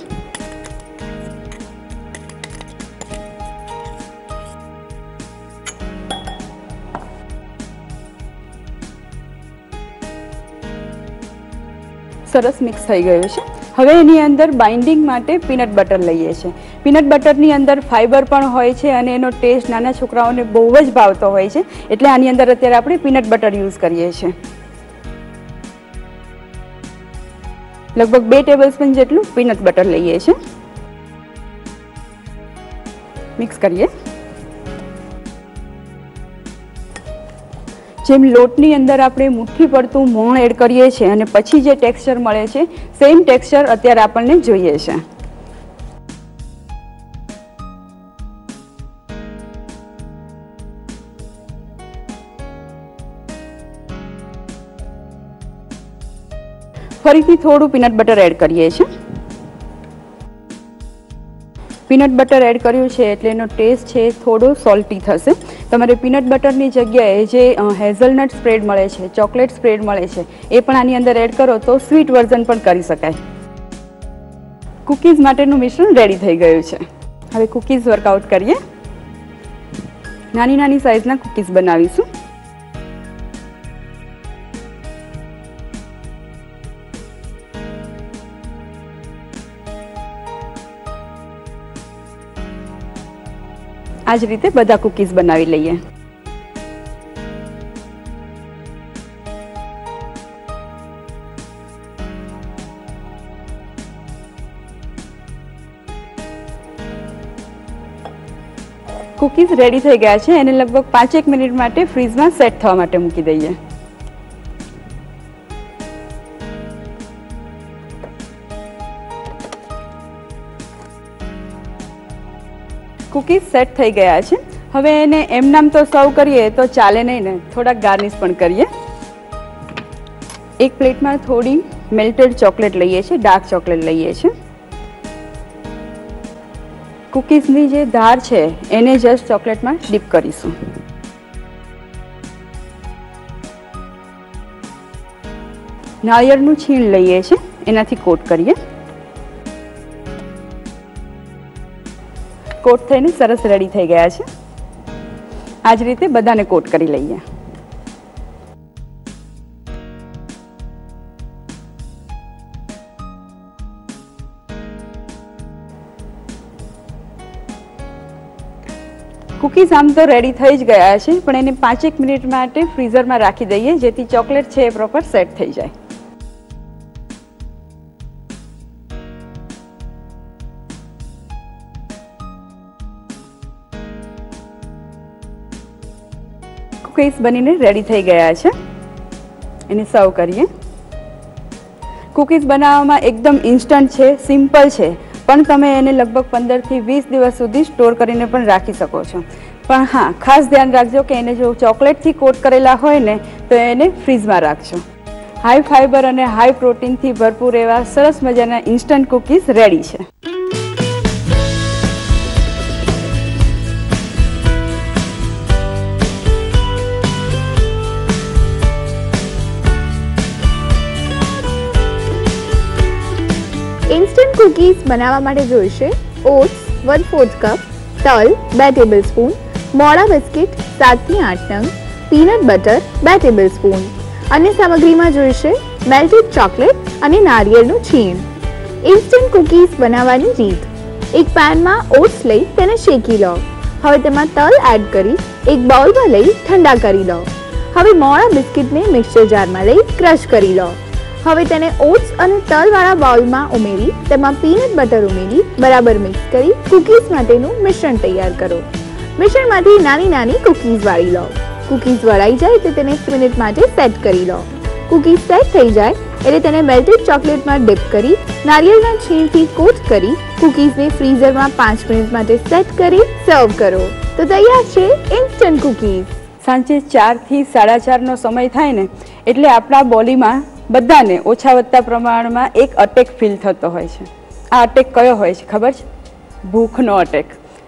સરસ મિક્સ થઈ ગયું છે. હવે એની અંદર બાઇન્ડિંગ માટે પીનટ બટર લઈએ છીએ પીનટ બટરની અંદર ફાઇબર પણ હોય છે અને એનો ટેસ્ટ નાના છોકરાઓને બહુ જ ભાવતો હોય છે. એટલે આની અંદર અત્યારે આપણે પીનટ બટર યુઝ કરીએ છીએ. લગભગ બે ટેબલ સ્પૂન જેટલું પીનટ બટર લઈએ છીએ. મિક્સ કરીએ. જેમ લોટની અંદર આપણે મુઠ્ઠી પડતું મોણ એડ કરીએ છીએ અને પછી જે ટેક્સચર મળે છે સેમ ટેક્સચર અત્યારે આપણને જોઈએ છે. ફરીથી થોડું પીનટ બટર એડ કરીએ છીએ. પીનટ બટર એડ કર્યું છે એટલે એનો ટેસ્ટ છે થોડો સોલ્ટી થશે. તમારે પીનટ બટરની જગ્યાએ જે હેઝલનટ સ્પ્રેડ મળે છે ચોકલેટ સ્પ્રેડ મળે છે, એ પણ આની અંદર એડ કરો તો સ્વીટ વર્ઝન પણ કરી શકાય. કૂકીઝ માટેનું મિશ્રણ રેડી થઈ ગયું છે. હવે કૂકીઝ વર્કઆઉટ કરીએ. નાની નાની સાઇઝના કૂકીઝ બનાવીશું. આ જ રીતે બધા કૂકીઝ બનાવી લઈએ. કૂકીઝ રેડી થઈ ગયા છે. એને લગભગ પાંચેક મિનિટ માટે ફ્રીઝમાં સેટ થવા માટે મૂકી દઈએ. કૂકીઝ સેટ થઈ ગયા છે. હવે એને એમનામ તો સર્વ કરીએ તો ચાલે નહીં ને. થોડાક ગાર્નિશ પણ કરીએ. એક પ્લેટમાં થોડી મેલ્ટેડ ચોકલેટ લઈએ છીએ ડાર્ક ચોકલેટ લઈએ છીએ. કૂકીઝની જે ધાર છે, એને જસ્ટ ચોકલેટમાં ડીપ કરીશું. નાળિયેરનું છીણ લઈએ છીએ, એનાથી કોટ કરીએ. કોટ થઈને સરસ રેડી થઈ ગયા છે. આ જ રીતે બધાને કોટ કરી લઈએ. કૂકીઝ આમ તો રેડી થઈ જ ગયા છે, પણ એને પાંચેક મિનિટ માટે ફ્રીઝરમાં રાખી દઈએ, જેથી ચોકલેટ છે એ પ્રોપર સેટ થઈ જાય. કૂકીઝ બનીને રેડી થઈ ગયા છે. એને સર્વ કરીએ. કૂકીઝ બનાવવામાં એકદમ ઇન્સ્ટન્ટ છે સિમ્પલ છે. પણ તમે એને લગભગ પંદરથી વીસ દિવસ સુધી સ્ટોર કરીને પણ રાખી શકો છો. પણ હા, ખાસ ધ્યાન રાખજો કે એને જો ચોકલેટથી કોટ કરેલા હોય ને, તો એને ફ્રીઝમાં રાખજો. હાઈ ફાઈબર અને હાઈ પ્રોટીનથી ભરપૂર એવા સરસ મજાના ઇન્સ્ટન્ટ કૂકીઝ રેડી છે. કૂકીઝ બનાવવા માટે જોઈશે. ઓટ્સ, વન ફોર્થ કપ, તલ, બે ટેબલ સ્પૂન મોડા બિસ્કિટ, સાતથી આઠ નંગ પીનટ બટર, બે ટેબલ સ્પૂન અન્ય સામગ્રીમાં જોઈશે મેલ્ટેડ ચોકલેટ અને નારિયેળનું છીણ. ઇન્સ્ટન્ટ કૂકીઝ બનાવવાની રીત. એક પેનમાં ઓટ્સ લઈ તેને શેકી લો. હવે તેમાં તલ એડ કરી એક બાઉલમાં લઈ ઠંડા કરી લો. હવે મોડા બિસ્કિટને મિક્સર જારમાં લઈ ક્રશ કરી લો. હવે તેને ઓટ્સ અને તલવાળા બાઉલમાં ઉમેરી, તેમાં પીનટ બટર ઉમેરી, બરાબર મિક્સ કરી કૂકીઝ માટેનું મિશ્રણ તૈયાર કરો. મિશ્રણમાંથી નાની નાની કૂકીઝ વાળી લો. કૂકીઝ વળાઈ જાય તો તેને મિનિટ માટે સેટ કરી લો. કૂકીઝ સેટ થઈ જાય એટલે તેને મેલ્ટેડ ચોકલેટમાં ડિપ કરી, નારિયેળના છીણથી કોટ કરી, કૂકીઝને ફ્રીઝરમાં પાંચ મિનિટ માટે સેટ કરી સર્વ કરો. તો તૈયાર છે ઇન્સ્ટન્ટ કૂકીઝ. સાંજે ચારથી સાડા ચારનો સમય થાય ને, એટલે આપણા બોડીમાં બધાને ઓછા વધતા પ્રમાણમાં એક અટેક ફીલ થતો હોય છે. આ અટેક કયો હોય છે ખબર છે? ભૂખનો અટેક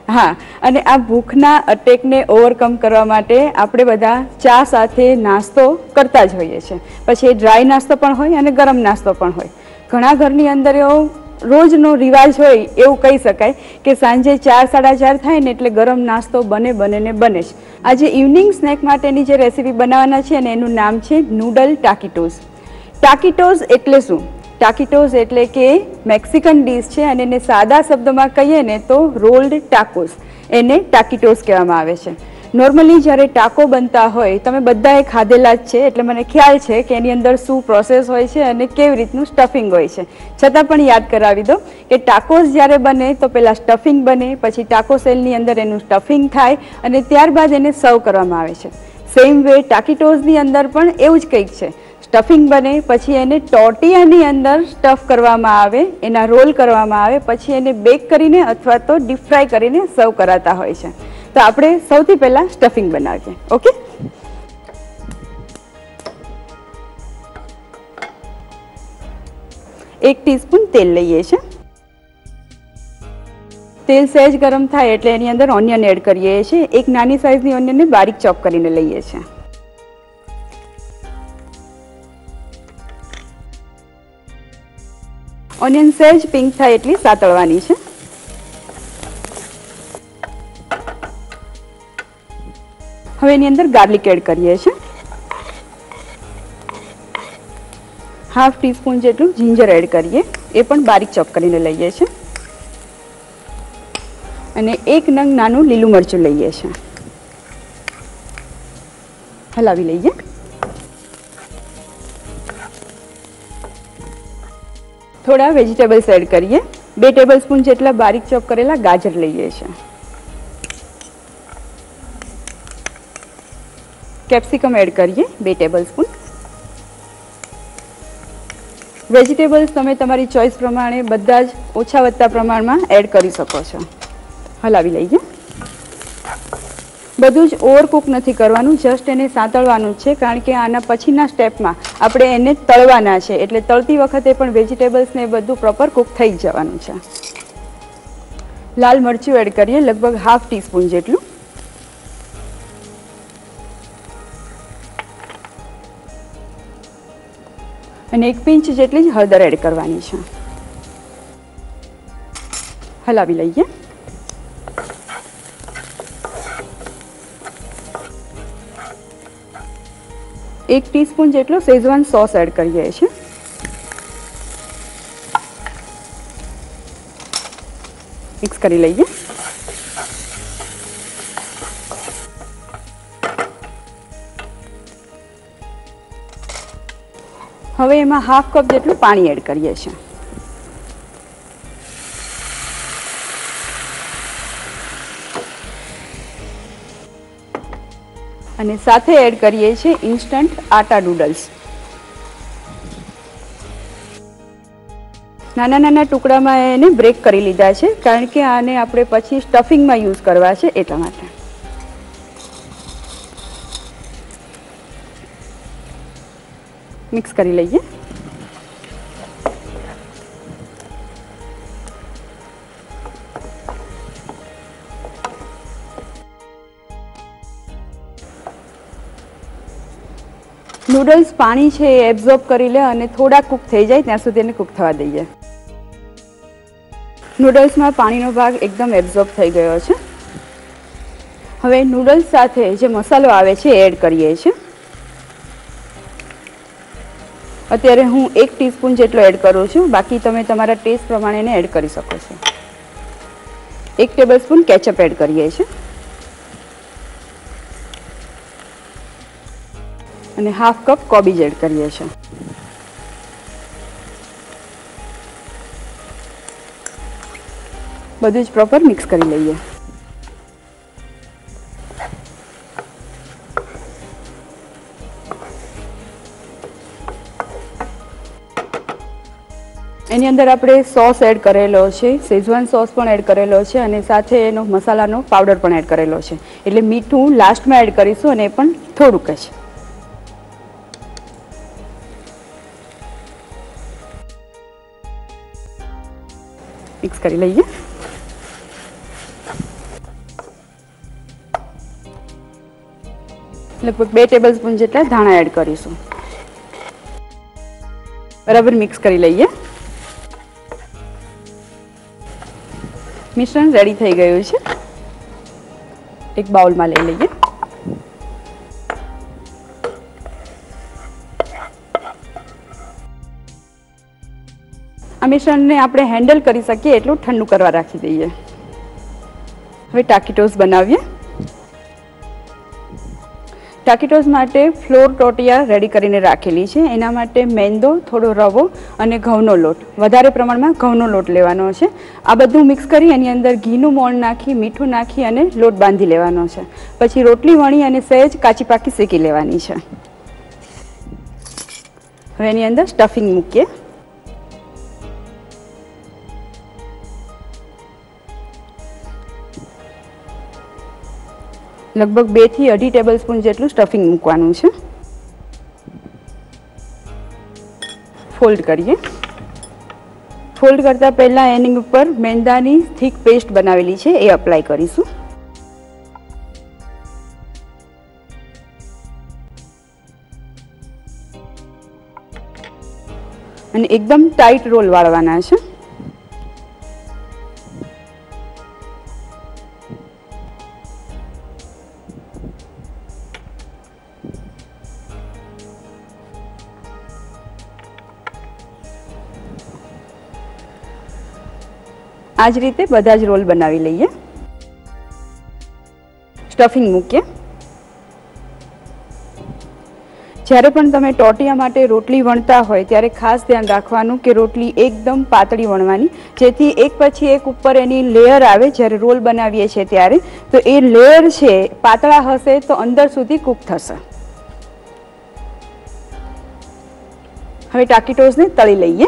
હા, અને આ ભૂખના અટેકને ઓવરકમ કરવા માટે આપણે બધા ચા સાથે નાસ્તો કરતા જ હોઈએ છીએ. પછી એ ડ્રાય નાસ્તો પણ હોય અને ગરમ નાસ્તો પણ હોય. ઘણા ઘરની અંદર એવો રોજનો રિવાજ હોય એવું કહી શકાય કે સાંજે ચાર સાડા ચાર થાય ને એટલે ગરમ નાસ્તો બને બને ને બને જ. આજે ઇવનિંગ સ્નેક માટેની જે રેસીપી બનાવવાના છે ને એનું નામ છે નૂડલ ટાકીટોઝ ટાકીટોઝ એટલે શું? ટાકીટોઝ એટલે કે મેક્સિકન ડીશ છે અને એને સાદા શબ્દમાં કહીએ ને તો રોલ્ડ ટાકોસ એને ટાકીટોઝ કહેવામાં આવે છે. નોર્મલી જ્યારે ટાકો બનતા હોય, તમે બધાએ ખાધેલા જ છે, એટલે મને ખ્યાલ છે કે એની અંદર શું પ્રોસેસ હોય છે અને કેવી રીતનું સ્ટફિંગ હોય છે. છતાં પણ યાદ કરાવી દો કે ટાકોસ જ્યારે બને તો પહેલાં સ્ટફિંગ બને, પછી ટાકો સેલની અંદર એનું સ્ટફિંગ થાય અને ત્યારબાદ એને સર્વ કરવામાં આવે છે. સેમ વે ટાકીટોઝની અંદર પણ એવું જ કંઈક છે. સ્ટફિંગ બને, પછી એને ટોટિયાની અંદર સ્ટફ કરવામાં આવે, એના રોલ કરવામાં આવે, પછી એને બેક કરીને અથવા તો ડીપ ફ્રાય કરીને સર્વ કરાતા હોય છે. તો આપણે સૌથી પહેલાં સ્ટફિંગ બનાવીએ, ઓકે? એક ટીસ્પૂન તેલ લઈએ છીએ. તેલ સહેજ ગરમ થાય એટલે એની અંદર ઓનિયન એડ કરીએ છીએ. એક નાની સાઇઝની ઓનિયનને બારીક ચોપ કરીને લઈએ છીએ. ઓનિયન સહેજ પિંક થાય એટલી સાતળવાની છે. હવે એની અંદર ગાર્લિક એડ કરીએ છીએ. હાફ ટીસ્પૂન જેટલું જિંજર એડ કરીએ. એ પણ બારીક ચોપ કરીને લઈએ છીએ. અને એક નંગ નાનું લીલું મરચું લઈએ છીએ. હલાવી લઈએ. થોડા વેજીટેબલ્સ એડ કરીએ. બે ટેબલ સ્પૂન જેટલા બારીક ચોપ કરેલા ગાજર લઈએ છીએ. કેપ્સિકમ એડ કરીએ, બે ટેબલ સ્પૂન વેજીટેબલ્સ તમે તમારી ચોઈસ પ્રમાણે બધા જ ઓછા વધતા પ્રમાણમાં એડ કરી શકો છો. હલાવી લઈએ. બધું જ ઓવરકુક નથી કરવાનું જસ્ટ એને સાંતળવાનું છે, કારણ કે આના પછીના સ્ટેપમાં આપણે એને તળવાના છે. એટલે તળતી વખતે પણ વેજીટેબલ્સને બધું પ્રોપર કુક થઈ જવાનું છે. લાલ મરચું એડ કરીએ, લગભગ હાફ ટીસ્પૂન જેટલું. અને એક પિંચ જેટલી જ હળદર એડ કરવાની છે. હલાવી લઈએ. એક ટીસ્પૂન જેટલો શેઝવાન સોસ એડ કરીએ છીએ. મિક્સ કરી લઈએ. હવે એમાં હાફ કપ જેટલું પાણી એડ કરીએ છીએ. અને સાથે એડ કરીએ છીએ ઇન્સ્ટન્ટ આટા નૂડલ્સ. નાના નાના ટુકડામાં એને બ્રેક કરી લીધા છે, કારણ કે આને આપણે પછી સ્ટફિંગમાં યુઝ કરવા છે એટલા માટે. મિક્સ કરી લઈએ. નૂડલ્સ પાણી છે એ એબ્ઝોર્બ કરી લે અને થોડા કૂક થઈ જાય ત્યાં સુધી એને કૂક થવા દઈએ. નૂડલ્સમાં પાણીનો ભાગ એકદમ એબ્ઝોર્બ થઈ ગયો છે. હવે નૂડલ્સ સાથે જે મસાલો આવે છે એડ કરીએ છીએ અત્યારે હું એક ટીસ્પૂન જેટલો એડ કરું છું. બાકી તમે તમારા ટેસ્ટ પ્રમાણે એને એડ કરી શકો છો. એક ટેબલ સ્પૂન કેચઅપ એડ કરીએ છીએ. અને હાફ કપ કોબીજ એડ કરીએ છીએ. બધું જ પ્રોપર મિક્સ કરી લઈએ. એની અંદર આપણે સોસ એડ કરેલો છે, શેઝવાન સોસ પણ એડ કરેલો છે અને સાથે એનો મસાલાનો પાવડર પણ એડ કરેલો છે. એટલે મીઠું લાસ્ટમાં એડ કરીશું અને એ પણ થોડુંક જ. મિક્સ કરી લઈએ. લગભગ બે ટેબલ સ્પૂન જેટલા ધાણા એડ કરીશું. બરાબર મિક્સ કરી લઈએ. મિશ્રણ રેડી થઈ ગયું છે. એક બાઉલમાં લઈ લઈએ. આ મિશ્રણને આપણે હેન્ડલ કરી શકીએ એટલું ઠંડુ કરવા રાખી દઈએ. હવે ટાકીટોસ બનાવીએ. ટાકીટોસ માટે ફ્લોર ટોટિયા રેડી કરીને રાખેલી છે. એના માટે મેંદો, થોડો રવો અને ઘઉંનો લોટ. વધારે પ્રમાણમાં ઘઉંનો લોટ લેવાનો છે. આ બધું મિક્સ કરી એની અંદર ઘીનું મોણ નાખી, મીઠું નાખી અને લોટ બાંધી લેવાનો છે. પછી રોટલી વણી અને સહેજ કાચી પાકી શેકી લેવાની છે. હવે એની અંદર સ્ટફિંગ મૂકીએ. લગભગ બેથી અઢી ટેબલ સ્પૂન જેટલું સ્ટફિંગ મૂકવાનું છે. ફોલ્ડ કરીએ. ફોલ્ડ કરતાં પહેલાં એની ઉપર મેંદાની થીક પેસ્ટ બનાવેલી છે, એ અપ્લાય કરીશું. અને એકદમ ટાઈટ રોલ વાળવાના છે. આ જ રીતે બધા જ રોલ બનાવી લઈએ. સ્ટફિંગ મૂકીએ. જ્યારે પણ તમે ટોટિયા માટે રોટલી વણતા હોય, ત્યારે ખાસ ધ્યાન રાખવાનું કે રોટલી એકદમ પાતળી વણવાની. જેથી એક પછી એક ઉપર એની લેયર આવે, જ્યારે રોલ બનાવીએ છીએ ત્યારે, તો એ લેયર છે, પાતળા હશે તો અંદર સુધી કૂક થશે. હવે ટાકીટોસને તળી લઈએ.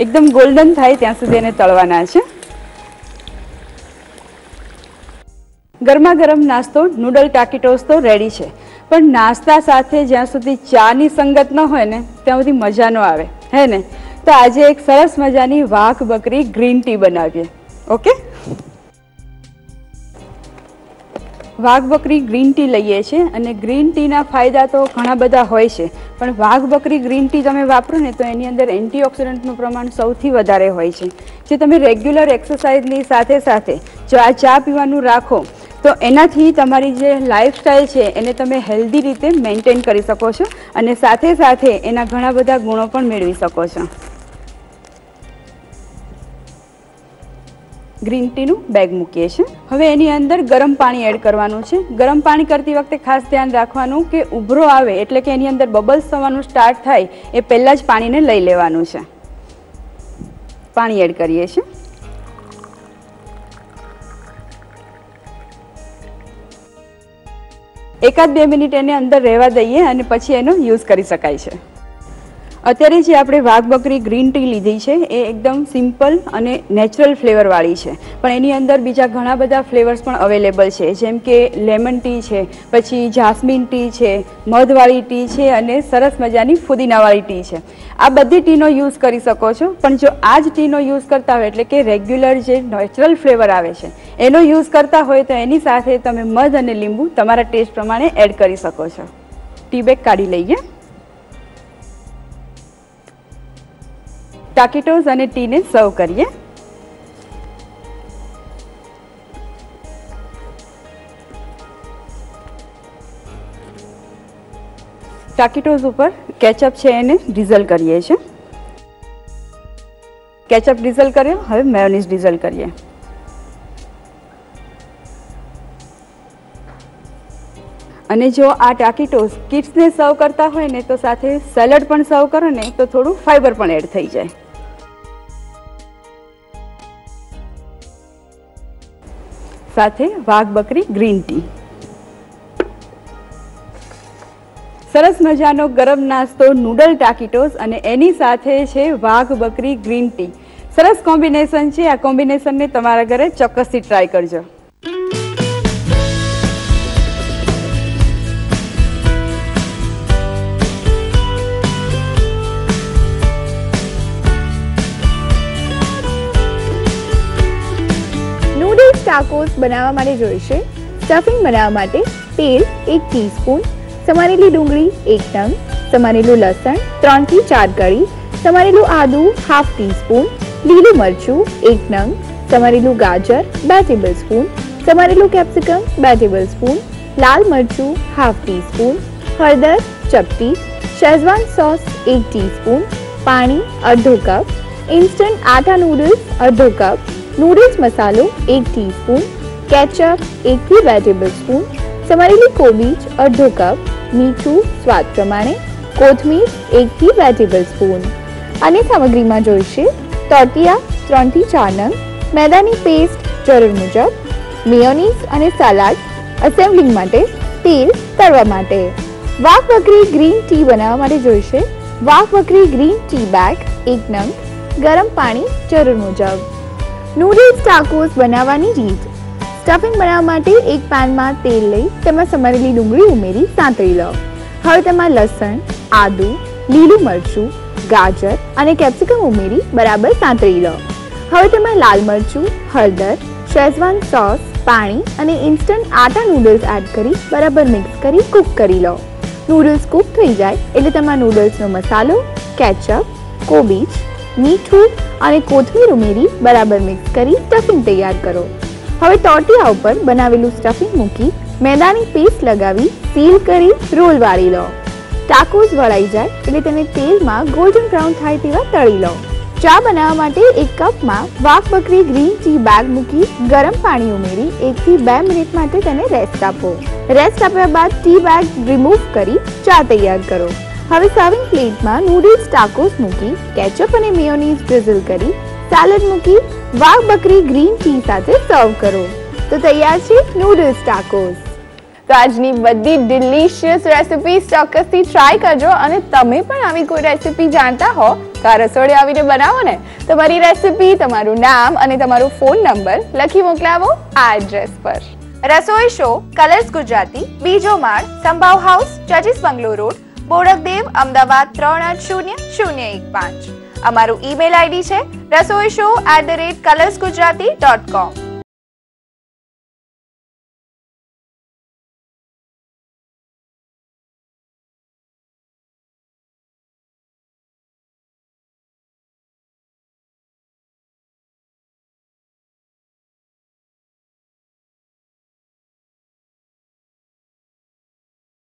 એકદમ ગોલ્ડન થાય ત્યાં સુધી એને તળવાના છે. ગરમા ગરમ નાસ્તો નૂડલ ટાકીટોસ તો રેડી છે. પણ નાસ્તા સાથે જ્યાં સુધી ચાની સંગત ન હોય ને, ત્યાં સુધી મજા ન આવે. હે ને? તો આજે એક સરસ મજાની વાઘ બકરી ગ્રીન ટી બનાવીએ. ઓકે વાઘ બકરી ગ્રીન ટી લઈએ છીએ અને ગ્રીન ટીના ફાયદા તો ઘણા બધા હોય છે. પણ વાઘ બકરી ગ્રીન ટી તમે વાપરો ને તો એની અંદર એન્ટીઓક્સિડન્ટનું પ્રમાણ સૌથી વધારે હોય છે. જે તમે રેગ્યુલર એક્સરસાઇઝની સાથે સાથે જો આ ચા પીવાનું રાખો, તો એનાથી તમારી જે લાઇફસ્ટાઈલ છે એને તમે હેલ્ધી રીતે મેન્ટેન કરી શકો છો અને સાથે સાથે એના ઘણા બધા ગુણો પણ મેળવી શકો છો. ગ્રીન ટીનું બેગ મૂકીએ છીએ. હવે એની અંદર ગરમ પાણી એડ કરવાનું છે. ગરમ પાણી કરતી વખતે ખાસ ધ્યાન રાખવાનું કે ઉભરો આવે એટલે કે એની અંદર બબલ્સ થવાનું સ્ટાર્ટ થાય એ પહેલાં જ પાણીને લઈ લેવાનું છે. પાણી એડ કરીએ છીએ. એકાદ બે મિનિટ એને અંદર રહેવા દઈએ અને પછી એનો યુઝ કરી શકાય છે. અત્યારે જે આપણે વાઘ બકરી ગ્રીન ટી લીધી છે, એ એકદમ સિમ્પલ અને નેચરલ ફ્લેવરવાળી છે. પણ એની અંદર બીજા ઘણા બધા ફ્લેવર્સ પણ અવેલેબલ છે. જેમ કે લેમન ટી છે, પછી જાસ્મિન ટી છે, મધવાળી ટી છે અને સરસ મજાની ફુદીનાવાળી ટી છે. આ બધી ટીનો યુઝ કરી શકો છો, પણ જો આ જ ટીનો યુઝ કરતા હોય એટલે કે રેગ્યુલર જે નેચરલ ફ્લેવર આવે છે, એનો યુઝ કરતા હોય તો એની સાથે તમે મધ અને લીંબુ તમારા ટેસ્ટ પ્રમાણે એડ કરી શકો છો. ટી બેગ કાઢી લઈએ. ટાકીટોઝ અને ટીને સર્વ કરીએ. ટાકીટોઝ ઉપર કેચઅપ છે એને ડીઝલ કરીએ છીએ. કેચઅપ ડીઝલ કર્યો, હવે મેયોનીઝ ડીઝલ કરીએ. અને જો આ ટાકીટોસ કિડ્સને સર્વ કરતા હોય ને તો સાથે સેલડ પણ સર્વ કરો ને તો થોડું ફાઈબર પણ એડ થઈ જાય. સાથે વાઘ બકરી ગ્રીન ટી. સરસ મજાનો ગરમ નાસ્તો, નૂડલ ટાકીટોસ અને એની સાથે છે વાઘ બકરી ગ્રીન ટી. સરસ કોમ્બિનેશન છે. આ કોમ્બિનેશનને તમારા ઘરે ચોક્કસથી ટ્રાય કરજો. ટાકોસ બનાવવા માટે જોઈશે સ્ટફિંગ બનાવવા માટે તેલ એક ટીસ્પૂન સમારેલી ડુંગળી એક નંગ સમારેલું લસણ ત્રણથી ચાર કળી, સમારેલું આદું હાફ ટીસ્પૂન લીલું મરચું એક નંગ સમારેલું ગાજર બે ટેબલ સ્પૂન સમારેલું કેપ્સિકમ બે ટેબલ સ્પૂન લાલ મરચું હાફ ટીસ્પૂન હળદર ચપટી શેઝવાન સોસ એક ટીસ્પૂન પાણી અડધો કપ ઇન્સ્ટન્ટ આટા નૂડલ્સ અડધો કપ નૂડલ્સ મસાલો એક ટીસ્પૂન કેચઅપ એકથી બે ટેબલ સ્પૂન સમારેલી કોબીજ અડધો કપ મીઠું સ્વાદ પ્રમાણે કોથમીર એકથી બે ટેબલ સ્પૂન અને સામગ્રીમાં જોઈશે તોટિયા ત્રણથી ચાર નંગ મેદાની પેસ્ટ જરૂર મુજબ મેયોનીઝ અને સલાડ અસેમ્બલિંગ માટે તેલ તળવા માટે વાઘ વકરી ગ્રીન ટી બનાવવા માટે જોઈશે વાઘ વકરી ગ્રીન ટી બેગ એક નંગ ગરમ પાણી જરૂર મુજબ નૂડલ્સ, ટાકોસ બનાવવાની રીત. સ્ટફિંગ બનાવવા માટે એક પેનમાં તેલ લઈ તેમાં સમારેલી ડુંગળી ઉમેરી સાંતળી લો. હવે તેમાં લસણ, આદુ, લીલું મરચું, ગાજર અને કેપ્સિકમ ઉમેરી બરાબર સાંતળી લો. હવે તેમાં લાલ મરચું, હળદર, શેઝવાન સોસ, પાણી અને ઇન્સ્ટન્ટ આટા નૂડલ્સ એડ કરી બરાબર મિક્સ કરી કૂક કરી લો. નૂડલ્સ કૂક થઈ જાય એટલે તેમાં નૂડલ્સનો મસાલો, કેચઅપ, કોબીજ મીઠું અને કોથમીર ઉમેરી બરાબર મિક્સ કરી સ્ટફિંગ તૈયાર કરો. હવે ટોટિયા ઉપર બનાવેલું સ્ટફિંગ મૂકી મેદાની પેસ્ટ લગાવી સીલ કરી રોલ વાળી લો. ટાકોસ વળાઈ જાય એટલે તેને તેલમાં ગોલ્ડન બ્રાઉન થાય તેવા તળી લો. ચા બનાવવા માટે એક કપમાં વાઘ બકરી ગ્રીન ટી બેગ મૂકી ગરમ પાણી ઉમેરી એકથી બે મિનિટ માટે તેને રેસ્ટ આપો. રેસ્ટ આપ્યા બાદ ટી બેગ રિમૂવ કરી ચા તૈયાર કરો. હવે સર્વિંગ પ્લેટમાં નૂડલ્સ ટાકોસ મૂકી કેચઅપ અને મેયોનીઝ ડ્રિઝલ કરી સેલડ મૂકી વાઘ બકરી ગ્રીન ટી સાથે સર્વ કરો. તો તૈયાર છે નૂડલ્સ ટાકોસ તો આજની બધી ડિલિશિયસ રેસિપી ચોક્કસથી ટ્રાય કરજો અને તમે પણ આવી કોઈ રેસિપી જાણતા હો તો આ રસોડે આવીને બનાવો ને. તમારી રેસિપી તમારું નામ અને તમારો ફોન નંબર લખી મોકલાવો આ એડ્રેસ પર. રસોઈ શો કલર્સ ગુજરાતી બીજો માળ સંભાવ હાઉસ જજીસ બંગલો રોડ બોડકદેવ, અમદાવાદ ત્રણ આઠ શૂન્ય શૂન્ય એક પાંચ. અમારું ઈમેલ આઈડી છે Rasoi show at the rate Colors Gujarati dot com